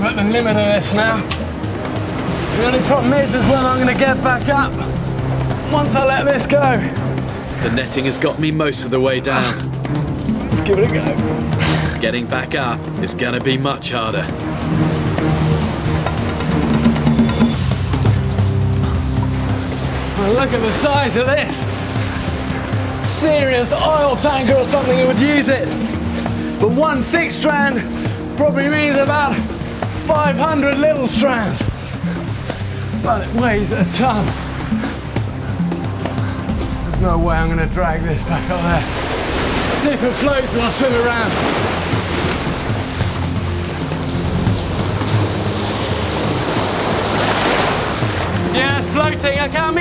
limit of this now. The only problem is, is when I'm going to get back up once I let this go. The netting has got me most of the way down. Let's give it a go. Getting back up is going to be much harder. Well, look at the size of this. Serious oil tanker or something that would use it. But one thick strand probably means about 500 little strands. But it weighs a ton. There's no way I'm to drag this back up there. Let's see if it floats and I'll swim around. Yeah, it's floating. I can't